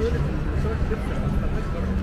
böyle bir